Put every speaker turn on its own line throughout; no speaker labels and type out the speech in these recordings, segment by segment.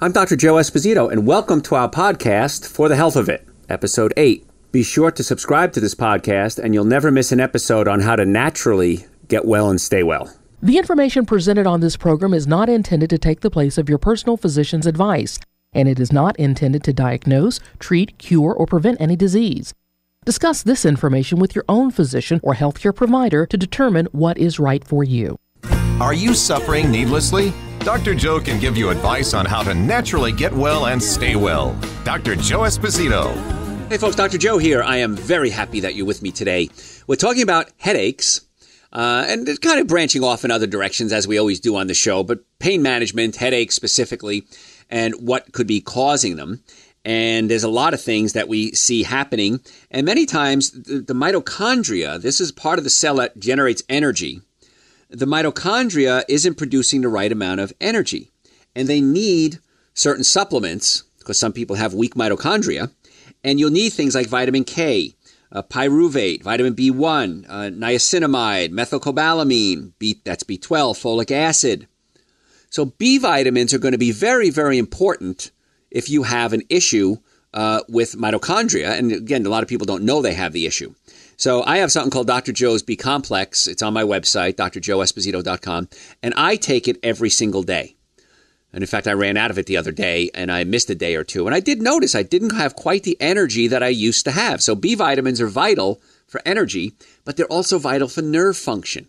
I'm Dr. Joe Esposito, and welcome to our podcast, For the Health of It, Episode 8. Be sure to subscribe to this podcast, and you'll never miss an episode on how to naturally get well and stay well.
The information presented on this program is not intended to take the place of your personal physician's advice, and it is not intended to diagnose, treat, cure, or prevent any disease. Discuss this information with your own physician or healthcare provider to determine what is right for you.
Are you suffering needlessly? Dr. Joe can give you advice on how to naturally get well and stay well. Dr. Joe Esposito.
Hey, folks, Dr. Joe here. I am very happy that you're with me today. We're talking about headaches. Uh, and it's kind of branching off in other directions as we always do on the show, but pain management, headaches specifically, and what could be causing them. And there's a lot of things that we see happening. And many times, the, the mitochondria, this is part of the cell that generates energy the mitochondria isn't producing the right amount of energy. And they need certain supplements because some people have weak mitochondria. And you'll need things like vitamin K, uh, pyruvate, vitamin B1, uh, niacinamide, methylcobalamin, B, that's B12, folic acid. So B vitamins are going to be very, very important if you have an issue uh, with mitochondria. And again, a lot of people don't know they have the issue. So I have something called Dr. Joe's B Complex. It's on my website, drjoeesposito.com, and I take it every single day. And in fact, I ran out of it the other day and I missed a day or two. And I did notice I didn't have quite the energy that I used to have. So B vitamins are vital for energy, but they're also vital for nerve function.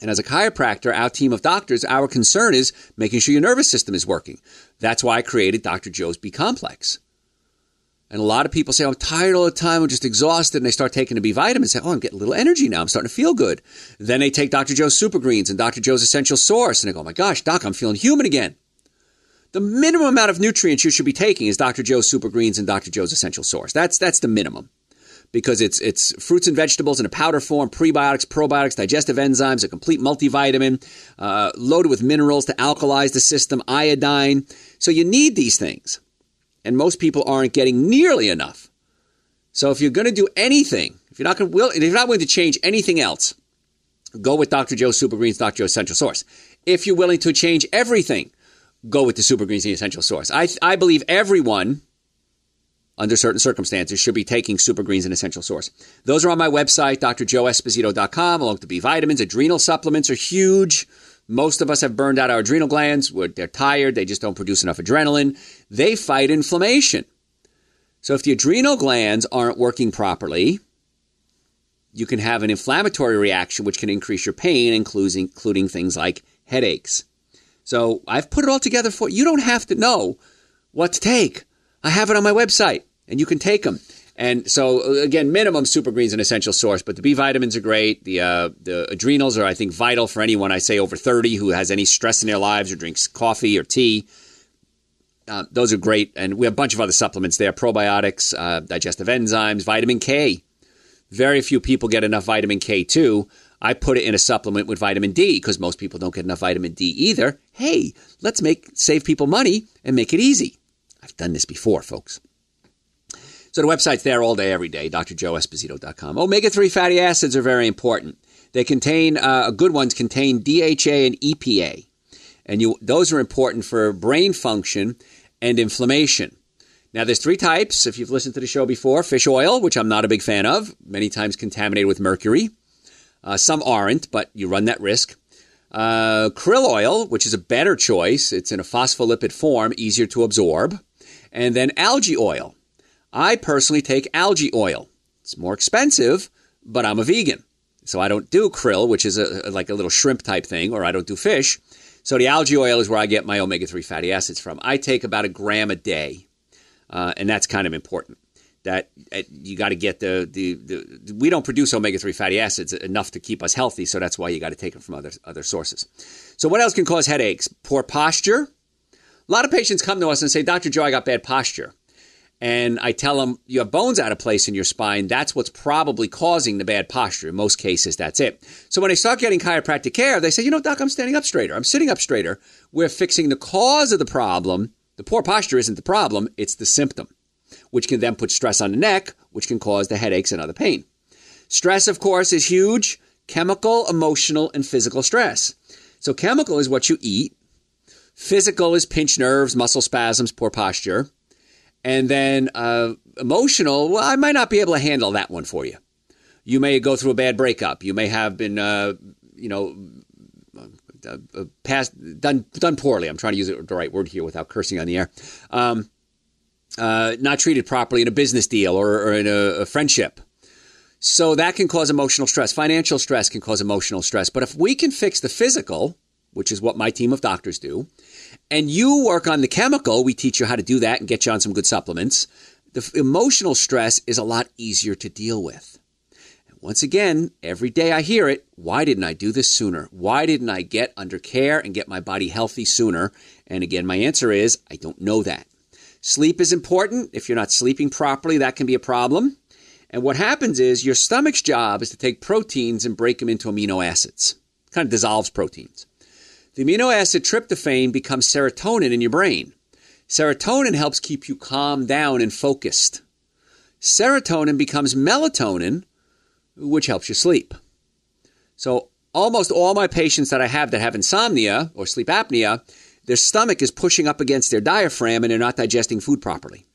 And as a chiropractor, our team of doctors, our concern is making sure your nervous system is working. That's why I created Dr. Joe's B Complex. And a lot of people say, I'm tired all the time, I'm just exhausted. And they start taking the B vitamins and say, Oh, I'm getting a little energy now. I'm starting to feel good. Then they take Dr. Joe's Super Greens and Dr. Joe's Essential Source. And they go, oh my gosh, Doc, I'm feeling human again. The minimum amount of nutrients you should be taking is Dr. Joe's Super Greens and Dr. Joe's Essential Source. That's, that's the minimum because it's, it's fruits and vegetables in a powder form, prebiotics, probiotics, digestive enzymes, a complete multivitamin, uh, loaded with minerals to alkalize the system, iodine. So you need these things and most people aren't getting nearly enough. So if you're going to do anything, if you're not going if you're not willing to change anything else, go with Dr. Joe Super Greens, Dr. Joe Essential Source. If you're willing to change everything, go with the Super Greens, the Essential Source. I I believe everyone under certain circumstances should be taking super greens and essential source. Those are on my website, drjoeesposito.com, along with the B vitamins. Adrenal supplements are huge. Most of us have burned out our adrenal glands. They're tired. They just don't produce enough adrenaline. They fight inflammation. So if the adrenal glands aren't working properly, you can have an inflammatory reaction which can increase your pain, including, including things like headaches. So I've put it all together for you. You don't have to know what to take. I have it on my website and you can take them. And so again, minimum super greens an essential source, but the B vitamins are great. The uh, the adrenals are, I think, vital for anyone I say over 30 who has any stress in their lives or drinks coffee or tea. Uh, those are great, and we have a bunch of other supplements there: probiotics, uh, digestive enzymes, vitamin K. Very few people get enough vitamin K too. I put it in a supplement with vitamin D because most people don't get enough vitamin D either. Hey, let's make save people money and make it easy. I've done this before, folks. So the website's there all day, every day, drjoeesposito.com. Omega 3 fatty acids are very important. They contain, uh, good ones contain DHA and EPA. And you, those are important for brain function and inflammation. Now, there's three types. If you've listened to the show before, fish oil, which I'm not a big fan of, many times contaminated with mercury. Uh, some aren't, but you run that risk. Uh, krill oil, which is a better choice. It's in a phospholipid form, easier to absorb. And then algae oil. I personally take algae oil. It's more expensive, but I'm a vegan. So I don't do krill, which is a, like a little shrimp type thing, or I don't do fish. So the algae oil is where I get my omega 3 fatty acids from. I take about a gram a day, uh, and that's kind of important. That uh, you got to get the, the, the, we don't produce omega 3 fatty acids enough to keep us healthy, so that's why you got to take them from other, other sources. So, what else can cause headaches? Poor posture. A lot of patients come to us and say, Dr. Joe, I got bad posture and I tell them you have bones out of place in your spine. That's what's probably causing the bad posture. In most cases, that's it. So when I start getting chiropractic care, they say, you know, doc, I'm standing up straighter. I'm sitting up straighter. We're fixing the cause of the problem. The poor posture isn't the problem, it's the symptom, which can then put stress on the neck, which can cause the headaches and other pain. Stress, of course, is huge chemical, emotional, and physical stress. So, chemical is what you eat, Physical is pinched nerves, muscle spasms, poor posture. And then uh, emotional, well, I might not be able to handle that one for you. You may go through a bad breakup. You may have been, uh, you know, uh, past done done poorly. I'm trying to use the right word here without cursing on the air. Um, uh, not treated properly in a business deal or, or in a, a friendship. So that can cause emotional stress. Financial stress can cause emotional stress. But if we can fix the physical, which is what my team of doctors do, and you work on the chemical, we teach you how to do that and get you on some good supplements. The emotional stress is a lot easier to deal with. Once again, every day I hear it. Why didn't I do this sooner? Why didn't I get under care and get my body healthy sooner? And again, my answer is I don't know that. Sleep is important. If you're not sleeping properly, that can be a problem. And what happens is your stomach's job is to take proteins and break them into amino acids. It kind of dissolves proteins. The amino acid tryptophan becomes serotonin in your brain. Serotonin helps keep you calm down and focused. Serotonin becomes melatonin, which helps you sleep. So almost all my patients that I have that have insomnia or sleep apnea their stomach is pushing up against their diaphragm and they're not digesting food properly.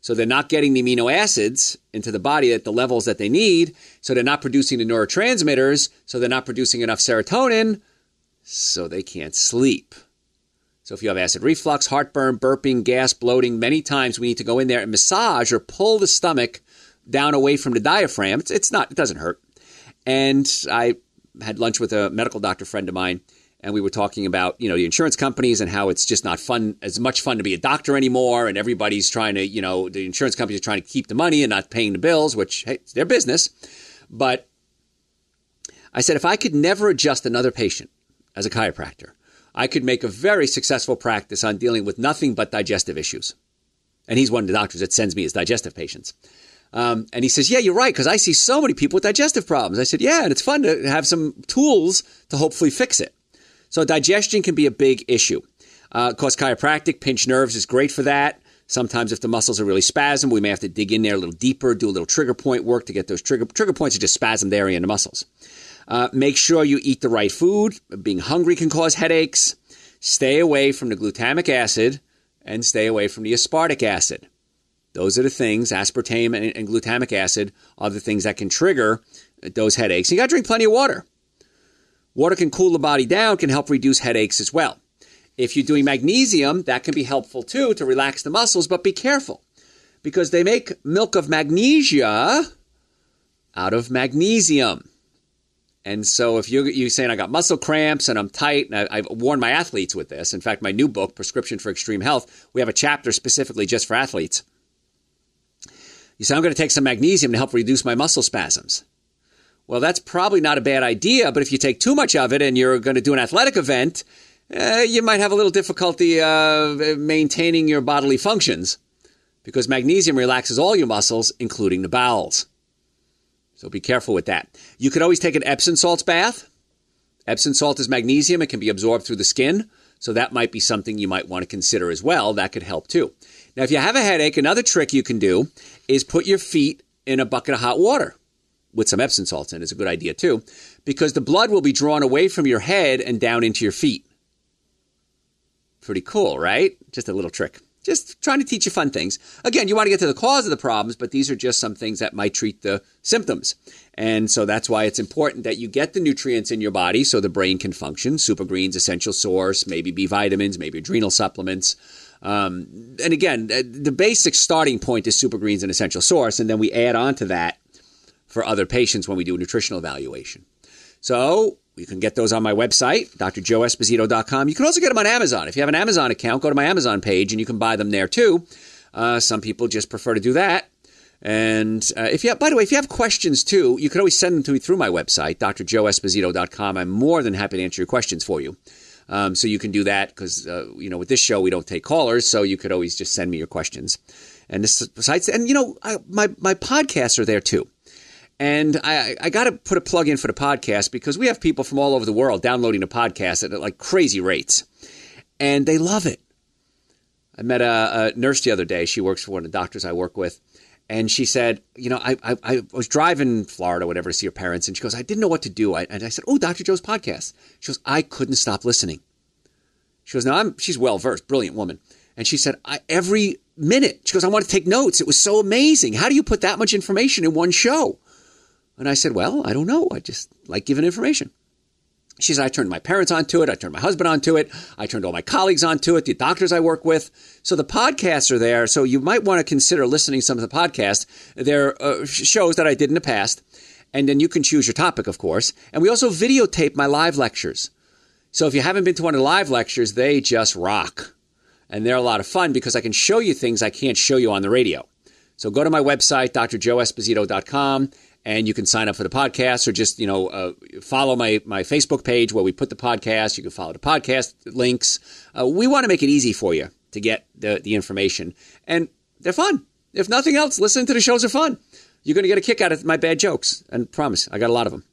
So they're not getting the amino acids into the body at the levels that they need. So they're not producing the neurotransmitters. So they're not producing enough serotonin. So they can't sleep. So if you have acid reflux, heartburn, burping, gas, bloating, many times we need to go in there and massage or pull the stomach down away from the diaphragm. It's, it's not, it doesn't hurt. And I had lunch with a medical doctor friend of mine and we were talking about you know the insurance companies and how it's just not fun as much fun to be a doctor anymore and everybody's trying to you know the insurance companies are trying to keep the money and not paying the bills which hey it's their business but i said if i could never adjust another patient as a chiropractor i could make a very successful practice on dealing with nothing but digestive issues and he's one of the doctors that sends me his digestive patients um, and he says, Yeah, you're right, because I see so many people with digestive problems. I said, Yeah, and it's fun to have some tools to hopefully fix it. So digestion can be a big issue. Uh, of course, chiropractic, pinch nerves is great for that. Sometimes if the muscles are really spasmed, we may have to dig in there a little deeper, do a little trigger point work to get those trigger trigger points are just spasmed area in the muscles. Uh, make sure you eat the right food. Being hungry can cause headaches. Stay away from the glutamic acid and stay away from the aspartic acid. Those are the things, aspartame and, and glutamic acid are the things that can trigger those headaches. You got to drink plenty of water. Water can cool the body down, can help reduce headaches as well. If you're doing magnesium, that can be helpful too to relax the muscles, but be careful because they make milk of magnesia out of magnesium. And so if you're, you're saying I got muscle cramps and I'm tight, and I, have warned my athletes with this. In fact, my new book, Prescription for Extreme Health, we have a chapter specifically just for athletes. You say, I'm going to take some magnesium to help reduce my muscle spasms. Well, that's probably not a bad idea, but if you take too much of it and you're going to do an athletic event, uh, you might have a little difficulty uh, maintaining your bodily functions because magnesium relaxes all your muscles, including the bowels. So be careful with that. You could always take an Epsom salts bath. Epsom salt is magnesium, it can be absorbed through the skin. So that might be something you might want to consider as well. That could help too. Now, if you have a headache, another trick you can do is put your feet in a bucket of hot water with some Epsom salts in is a good idea too, because the blood will be drawn away from your head and down into your feet. Pretty cool, right? Just a little trick. Just trying to teach you fun things. Again, you want to get to the cause of the problems, but these are just some things that might treat the symptoms. And so that's why it's important that you get the nutrients in your body so the brain can function. Super greens, essential source, maybe B vitamins, maybe adrenal supplements. Um, and again, the basic starting point is super greens and essential source, and then we add on to that for other patients when we do a nutritional evaluation. So you can get those on my website, drjoeesposito.com. You can also get them on Amazon. If you have an Amazon account, go to my Amazon page and you can buy them there too. Uh, some people just prefer to do that. And uh, if you have, by the way, if you have questions too, you can always send them to me through my website, drjoeesposito.com. I'm more than happy to answer your questions for you. Um, so you can do that because, uh, you know, with this show, we don't take callers. So you could always just send me your questions. And this besides, and you know, I, my, my podcasts are there too. And I, I got to put a plug in for the podcast because we have people from all over the world downloading the podcast at like crazy rates. And they love it. I met a, a nurse the other day. She works for one of the doctors I work with. And she said, You know, I, I, I was driving Florida, whatever, to see her parents. And she goes, I didn't know what to do. I, and I said, Oh, Dr. Joe's podcast. She goes, I couldn't stop listening. She goes, "No, I'm." She's well versed, brilliant woman, and she said, I, "Every minute," she goes, "I want to take notes. It was so amazing. How do you put that much information in one show?" And I said, "Well, I don't know. I just like giving information." She said, I turned my parents onto it. I turned my husband onto it. I turned all my colleagues onto it, the doctors I work with. So the podcasts are there. So you might want to consider listening to some of the podcasts. They're uh, shows that I did in the past. And then you can choose your topic, of course. And we also videotape my live lectures. So if you haven't been to one of the live lectures, they just rock. And they're a lot of fun because I can show you things I can't show you on the radio. So go to my website, drjoeesposito.com, and you can sign up for the podcast or just you know uh, follow my my Facebook page where we put the podcast. You can follow the podcast links. Uh, we want to make it easy for you to get the the information, and they're fun. If nothing else, listening to the shows are fun. You're going to get a kick out of my bad jokes, and promise I got a lot of them.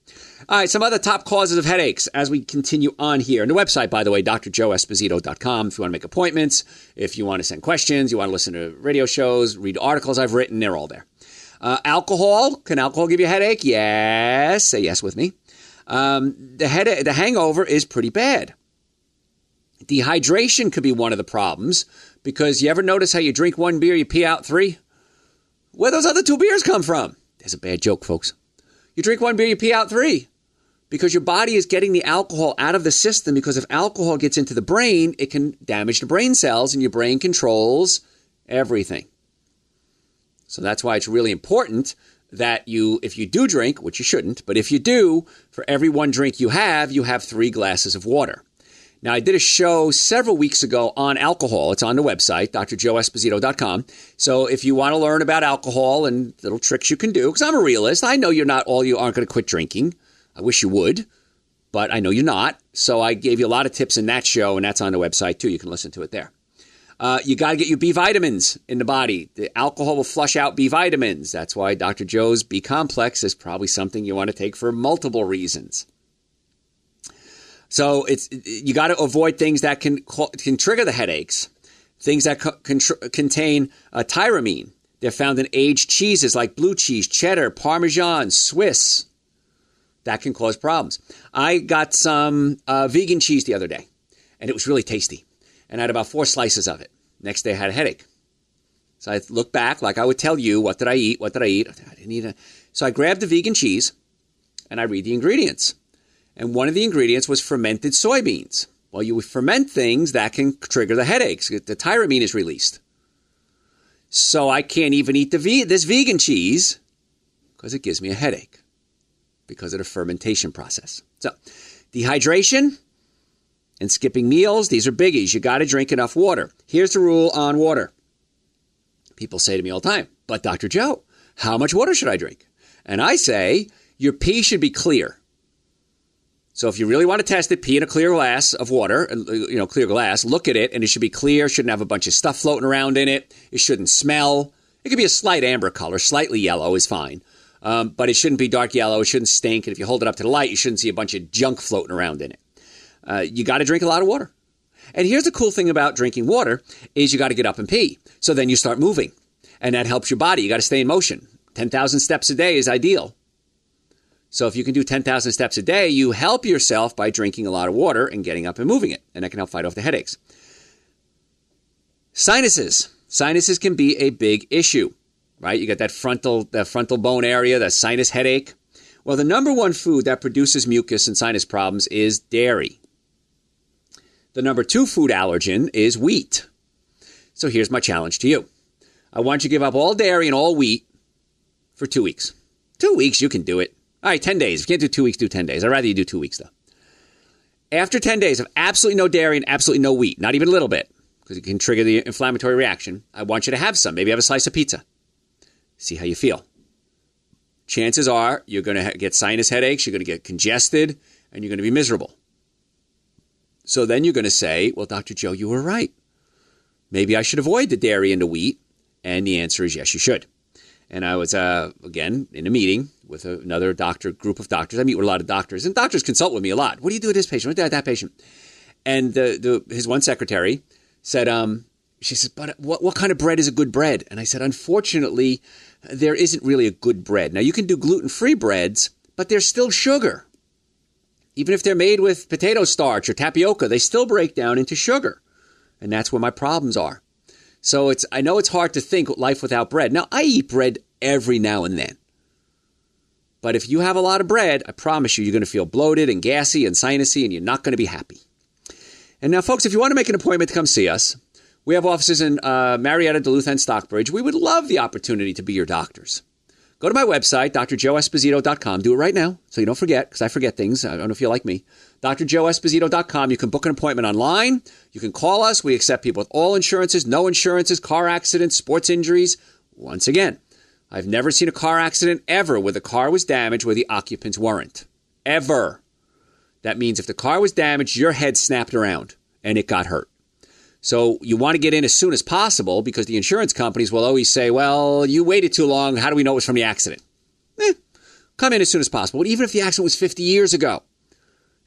All right, some other top causes of headaches as we continue on here. And the website, by the way, drjoeesposito.com. If you want to make appointments, if you want to send questions, you want to listen to radio shows, read articles I've written, they're all there. Uh, alcohol. Can alcohol give you a headache? Yes. Say yes with me. Um, the, head, the hangover is pretty bad. Dehydration could be one of the problems because you ever notice how you drink one beer, you pee out three? Where those other two beers come from? There's a bad joke, folks. You drink one beer, you pee out three because your body is getting the alcohol out of the system because if alcohol gets into the brain, it can damage the brain cells and your brain controls everything. So that's why it's really important that you, if you do drink, which you shouldn't, but if you do, for every one drink you have, you have three glasses of water. Now, I did a show several weeks ago on alcohol. It's on the website, drjoeesposito.com. So if you want to learn about alcohol and little tricks you can do, because I'm a realist, I know you're not all you aren't going to quit drinking. I wish you would, but I know you're not. So I gave you a lot of tips in that show, and that's on the website too. You can listen to it there. Uh, you got to get your B vitamins in the body. The alcohol will flush out B vitamins. That's why Dr. Joe's B complex is probably something you want to take for multiple reasons. So it's you got to avoid things that can can trigger the headaches. Things that co- contain uh, tyramine. They're found in aged cheeses like blue cheese, cheddar, parmesan, Swiss. That can cause problems. I got some uh, vegan cheese the other day, and it was really tasty and I had about four slices of it. Next day, I had a headache. So I looked back, like I would tell you, what did I eat? What did I eat? I didn't eat it. So I grabbed the vegan cheese and I read the ingredients. And one of the ingredients was fermented soybeans. Well, you ferment things that can trigger the headaches. The tyramine is released. So I can't even eat the ve- this vegan cheese because it gives me a headache because of the fermentation process. So, dehydration, and skipping meals, these are biggies. You got to drink enough water. Here's the rule on water. People say to me all the time, but Dr. Joe, how much water should I drink? And I say, your pee should be clear. So if you really want to test it, pee in a clear glass of water, you know, clear glass, look at it, and it should be clear, shouldn't have a bunch of stuff floating around in it. It shouldn't smell. It could be a slight amber color, slightly yellow is fine. Um, but it shouldn't be dark yellow. It shouldn't stink. And if you hold it up to the light, you shouldn't see a bunch of junk floating around in it. Uh, you got to drink a lot of water. And here's the cool thing about drinking water is you got to get up and pee. So then you start moving, and that helps your body. You got to stay in motion. 10,000 steps a day is ideal. So if you can do 10,000 steps a day, you help yourself by drinking a lot of water and getting up and moving it, and that can help fight off the headaches. Sinuses. Sinuses can be a big issue, right? You got that frontal, that frontal bone area, that sinus headache. Well, the number one food that produces mucus and sinus problems is dairy. The number two food allergen is wheat. So here's my challenge to you I want you to give up all dairy and all wheat for two weeks. Two weeks, you can do it. All right, 10 days. If you can't do two weeks, do 10 days. I'd rather you do two weeks, though. After 10 days of absolutely no dairy and absolutely no wheat, not even a little bit, because it can trigger the inflammatory reaction, I want you to have some. Maybe have a slice of pizza. See how you feel. Chances are you're going to get sinus headaches, you're going to get congested, and you're going to be miserable. So then you're going to say, well, Dr. Joe, you were right. Maybe I should avoid the dairy and the wheat. And the answer is yes, you should. And I was, uh, again, in a meeting with another doctor, group of doctors. I meet with a lot of doctors, and doctors consult with me a lot. What do you do with this patient? What do you do with that patient? And the, the, his one secretary said, um, she said, but what, what kind of bread is a good bread? And I said, unfortunately, there isn't really a good bread. Now, you can do gluten free breads, but there's still sugar. Even if they're made with potato starch or tapioca, they still break down into sugar. And that's where my problems are. So it's I know it's hard to think life without bread. Now I eat bread every now and then. But if you have a lot of bread, I promise you you're going to feel bloated and gassy and sinusy and you're not going to be happy. And now folks, if you want to make an appointment to come see us, we have offices in uh, Marietta, Duluth, and Stockbridge. We would love the opportunity to be your doctors. Go to my website, drjoeesposito.com. Do it right now so you don't forget, because I forget things. I don't know if you're like me. drjoeesposito.com. You can book an appointment online. You can call us. We accept people with all insurances, no insurances, car accidents, sports injuries. Once again, I've never seen a car accident ever where the car was damaged where the occupants weren't. Ever. That means if the car was damaged, your head snapped around and it got hurt. So you want to get in as soon as possible because the insurance companies will always say, well, you waited too long. How do we know it was from the accident? Eh, come in as soon as possible. But even if the accident was 50 years ago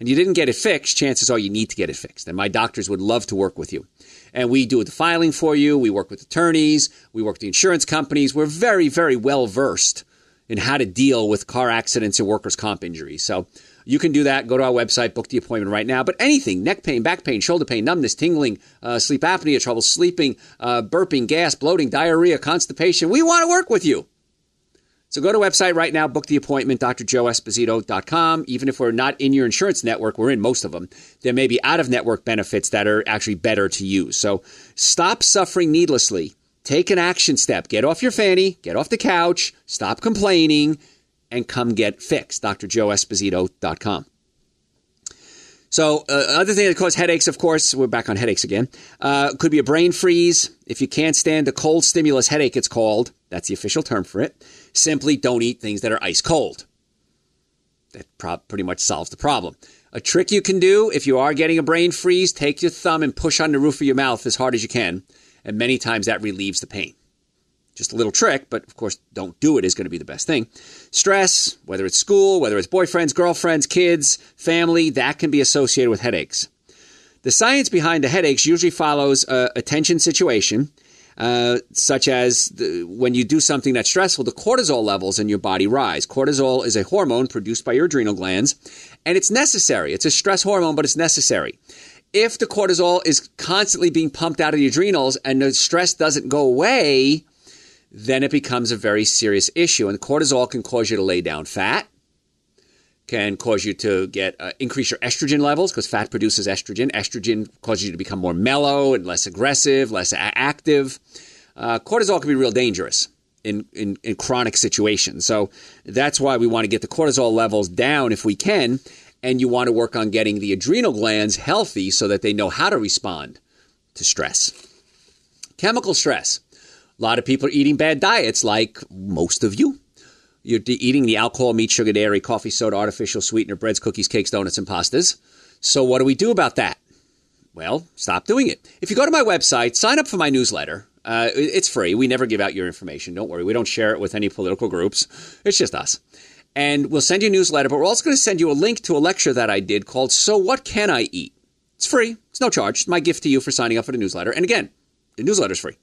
and you didn't get it fixed, chances are you need to get it fixed. And my doctors would love to work with you. And we do the filing for you. We work with attorneys. We work with the insurance companies. We're very, very well versed in how to deal with car accidents and workers' comp injuries. So you can do that. Go to our website, book the appointment right now. But anything neck pain, back pain, shoulder pain, numbness, tingling, uh, sleep apnea, trouble sleeping, uh, burping, gas, bloating, diarrhea, constipation we want to work with you. So go to website right now, book the appointment, drjoeesposito.com. Even if we're not in your insurance network, we're in most of them. There may be out of network benefits that are actually better to use. So stop suffering needlessly. Take an action step. Get off your fanny, get off the couch, stop complaining, and come get fixed. drjoeesposito.com. So, uh, other thing that causes headaches, of course, we're back on headaches again. Uh, could be a brain freeze. If you can't stand the cold stimulus headache, it's called. That's the official term for it. Simply don't eat things that are ice cold. That pro- pretty much solves the problem. A trick you can do if you are getting a brain freeze, take your thumb and push on the roof of your mouth as hard as you can. And many times that relieves the pain. Just a little trick, but of course, don't do it is going to be the best thing. Stress, whether it's school, whether it's boyfriends, girlfriends, kids, family, that can be associated with headaches. The science behind the headaches usually follows a, a tension situation, uh, such as the, when you do something that's stressful, the cortisol levels in your body rise. Cortisol is a hormone produced by your adrenal glands, and it's necessary. It's a stress hormone, but it's necessary. If the cortisol is constantly being pumped out of the adrenals and the stress doesn't go away, then it becomes a very serious issue. And cortisol can cause you to lay down fat, can cause you to get uh, increase your estrogen levels because fat produces estrogen. Estrogen causes you to become more mellow and less aggressive, less a- active. Uh, cortisol can be real dangerous in, in, in chronic situations. So that's why we want to get the cortisol levels down if we can. And you want to work on getting the adrenal glands healthy so that they know how to respond to stress. Chemical stress. A lot of people are eating bad diets, like most of you. You're eating the alcohol, meat, sugar, dairy, coffee, soda, artificial sweetener, breads, cookies, cakes, donuts, and pastas. So, what do we do about that? Well, stop doing it. If you go to my website, sign up for my newsletter. Uh, it's free. We never give out your information. Don't worry. We don't share it with any political groups. It's just us. And we'll send you a newsletter, but we're also going to send you a link to a lecture that I did called So What Can I Eat? It's free. It's no charge. It's my gift to you for signing up for the newsletter. And again, the newsletter's free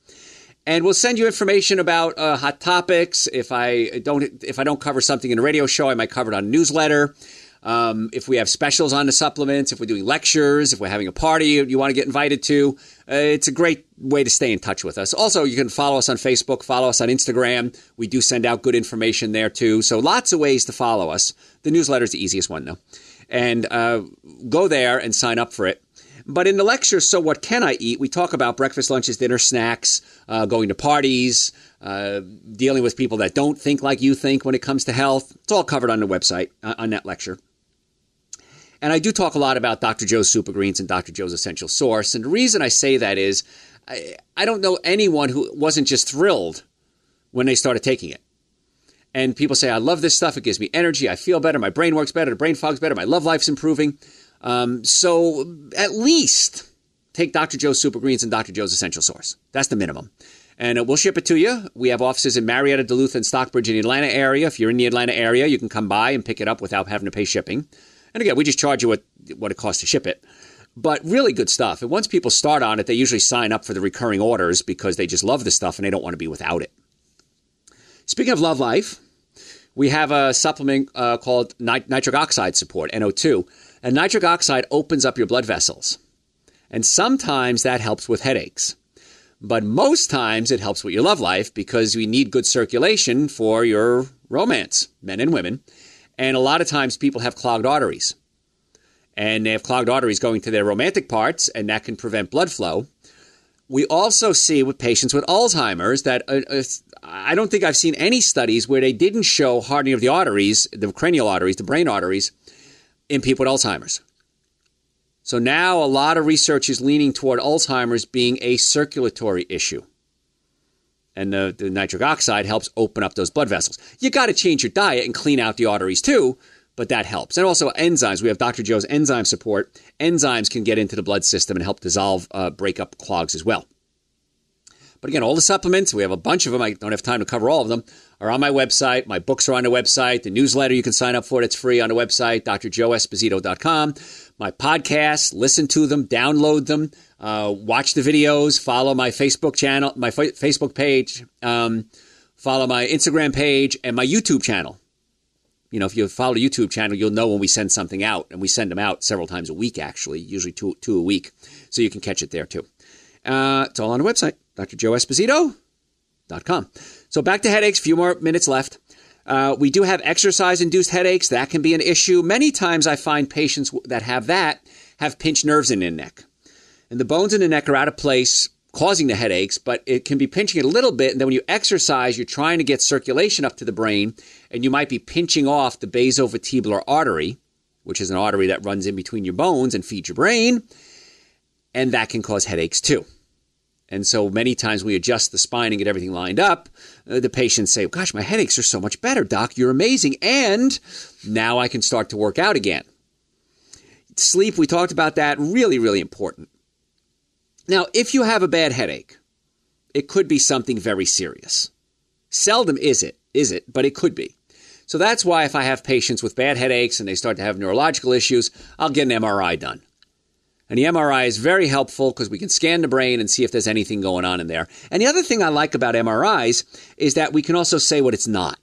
and we'll send you information about uh, hot topics. If I don't if I don't cover something in a radio show, I might cover it on a newsletter. Um, if we have specials on the supplements, if we're doing lectures, if we're having a party you want to get invited to, uh, it's a great way to stay in touch with us. Also, you can follow us on Facebook, follow us on Instagram. We do send out good information there too. So lots of ways to follow us. The newsletter is the easiest one though, and uh, go there and sign up for it. But in the lecture, So What Can I Eat? we talk about breakfast, lunches, dinner, snacks, uh, going to parties, uh, dealing with people that don't think like you think when it comes to health. It's all covered on the website, uh, on that lecture. And I do talk a lot about Dr. Joe's Super Greens and Dr. Joe's Essential Source. And the reason I say that is I, I don't know anyone who wasn't just thrilled when they started taking it. And people say, I love this stuff. It gives me energy. I feel better. My brain works better. The brain fog's better. My love life's improving. Um, so at least take Dr. Joe's Super Greens and Dr. Joe's Essential Source. That's the minimum. And uh, we'll ship it to you. We have offices in Marietta, Duluth, and Stockbridge in the Atlanta area. If you're in the Atlanta area, you can come by and pick it up without having to pay shipping. And again, we just charge you what, what it costs to ship it. But really good stuff. And once people start on it, they usually sign up for the recurring orders because they just love the stuff and they don't want to be without it. Speaking of Love Life, we have a supplement uh, called nit- nitric oxide support, NO2. And nitric oxide opens up your blood vessels. And sometimes that helps with headaches. But most times it helps with your love life because we need good circulation for your romance, men and women. And a lot of times people have clogged arteries. And they have clogged arteries going to their romantic parts, and that can prevent blood flow. We also see with patients with Alzheimer's that uh, uh, I don't think I've seen any studies where they didn't show hardening of the arteries, the cranial arteries, the brain arteries, in people with Alzheimer's. So now a lot of research is leaning toward Alzheimer's being a circulatory issue. And the, the nitric oxide helps open up those blood vessels. You got to change your diet and clean out the arteries too, but that helps. And also enzymes. We have Dr. Joe's enzyme support. Enzymes can get into the blood system and help dissolve, uh, break up clogs as well. But again, all the supplements, we have a bunch of them. I don't have time to cover all of them, are on my website. My books are on the website. The newsletter you can sign up for, it's free on the website, drjoeesposito.com. My podcasts, listen to them, download them, uh, watch the videos, follow my Facebook channel, my fa- Facebook page, um, follow my Instagram page, and my YouTube channel. You know, if you follow the YouTube channel, you'll know when we send something out, and we send them out several times a week, actually, usually two, two a week, so you can catch it there too. Uh, it's all on the website, So back to headaches, few more minutes left. Uh, we do have exercise induced headaches. That can be an issue. Many times I find patients that have that have pinched nerves in their neck. And the bones in the neck are out of place, causing the headaches, but it can be pinching it a little bit. And then when you exercise, you're trying to get circulation up to the brain, and you might be pinching off the basovertebral artery, which is an artery that runs in between your bones and feeds your brain. And that can cause headaches too. And so many times we adjust the spine and get everything lined up. Uh, the patients say, Gosh, my headaches are so much better, doc. You're amazing. And now I can start to work out again. Sleep, we talked about that, really, really important. Now, if you have a bad headache, it could be something very serious. Seldom is it, is it, but it could be. So that's why if I have patients with bad headaches and they start to have neurological issues, I'll get an MRI done. And the MRI is very helpful because we can scan the brain and see if there's anything going on in there. And the other thing I like about MRIs is that we can also say what it's not.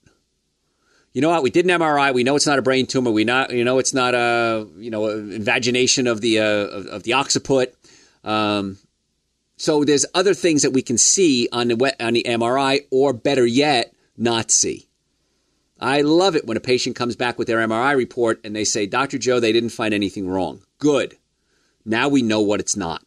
You know what? We did an MRI. We know it's not a brain tumor. We not, you know, it's not a, you know, invagination of the uh, of, of, the occiput. Um, so there's other things that we can see on the on the MRI, or better yet, not see. I love it when a patient comes back with their MRI report and they say, Dr. Joe, they didn't find anything wrong. Good. Now we know what it's not.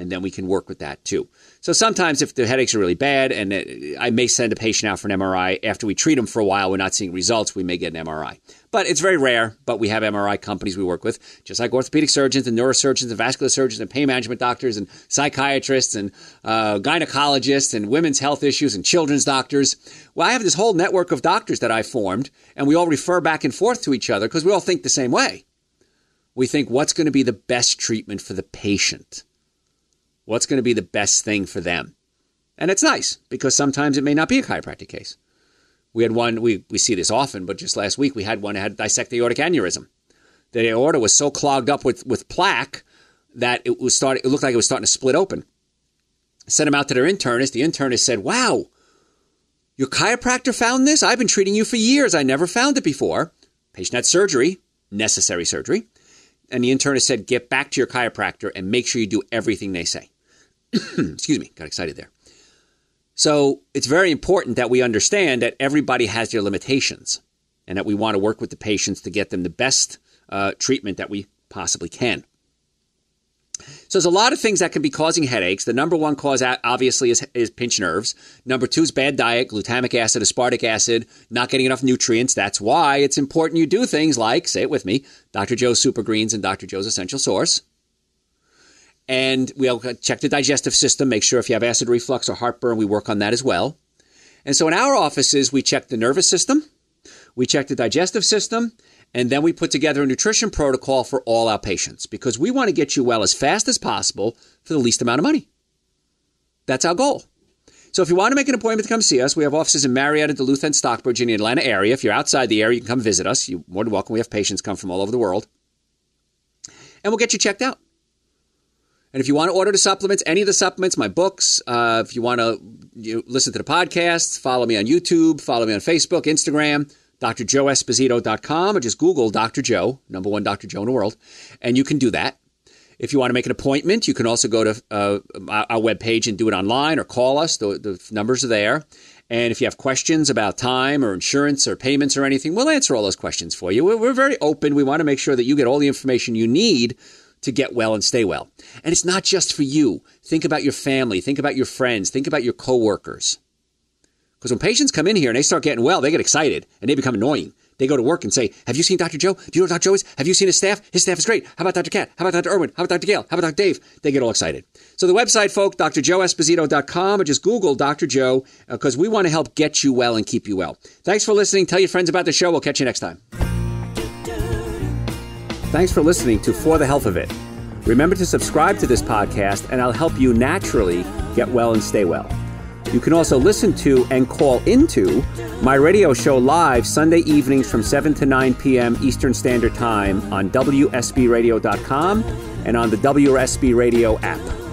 And then we can work with that too. So sometimes if the headaches are really bad and it, I may send a patient out for an MRI after we treat them for a while, we're not seeing results, we may get an MRI. But it's very rare, but we have MRI companies we work with, just like orthopedic surgeons and neurosurgeons and vascular surgeons and pain management doctors and psychiatrists and uh, gynecologists and women's health issues and children's doctors. Well, I have this whole network of doctors that I formed, and we all refer back and forth to each other because we all think the same way we think what's going to be the best treatment for the patient? What's going to be the best thing for them? And it's nice because sometimes it may not be a chiropractic case. We had one, we, we see this often, but just last week we had one that had dissected aortic aneurysm. The aorta was so clogged up with, with plaque that it was starting, it looked like it was starting to split open. Sent him out to their internist. The internist said, Wow, your chiropractor found this? I've been treating you for years. I never found it before. Patient had surgery, necessary surgery and the internist said, get back to your chiropractor and make sure you do everything they say. Excuse me, got excited there. So it's very important that we understand that everybody has their limitations and that we want to work with the patients to get them the best uh, treatment that we possibly can. So there's a lot of things that can be causing headaches. The number one cause, obviously, is, is pinch nerves. Number two is bad diet, glutamic acid, aspartic acid, not getting enough nutrients. That's why it's important you do things like, say it with me, Dr. Joe's Super Greens and Dr. Joe's Essential Source. And we'll check the digestive system, make sure if you have acid reflux or heartburn, we work on that as well. And so in our offices, we check the nervous system, we check the digestive system, and then we put together a nutrition protocol for all our patients because we want to get you well as fast as possible for the least amount of money. That's our goal. So if you want to make an appointment to come see us, we have offices in Marietta, Duluth, and Stockbridge in the Atlanta area. If you're outside the area, you can come visit us. You're more than welcome. We have patients come from all over the world. And we'll get you checked out. And if you want to order the supplements, any of the supplements, my books, uh, if you want to you listen to the podcast, follow me on YouTube, follow me on Facebook, Instagram, drjoeesposito.com, or just Google Dr. Joe, number one Dr. Joe in the world, and you can do that. If you want to make an appointment, you can also go to uh, our webpage and do it online or call us. The, the numbers are there. And if you have questions about time or insurance or payments or anything, we'll answer all those questions for you. We're, we're very open. We want to make sure that you get all the information you need to get well and stay well. And it's not just for you. Think about your family, think about your friends, think about your coworkers. Because when patients come in here and they start getting well, they get excited and they become annoying. They go to work and say, Have you seen Dr. Joe? Do you know what Dr. Joe is? Have you seen his staff? His staff is great. How about Dr. Cat? How about Dr. Irwin? How about Dr. Gale? How about Dr. Dave? They get all excited. So the website, folks, drjoeesposito.com or just Google Dr. Joe because uh, we want to help get you well and keep you well. Thanks for listening. Tell your friends about the show. We'll catch you next time. Thanks for listening to For the Health of It. Remember to subscribe to this podcast, and I'll help you naturally get well and stay well. You can also listen to and call into my radio show live Sunday evenings from 7 to 9 p.m. Eastern Standard Time on WSBRadio.com and on the WSB Radio app.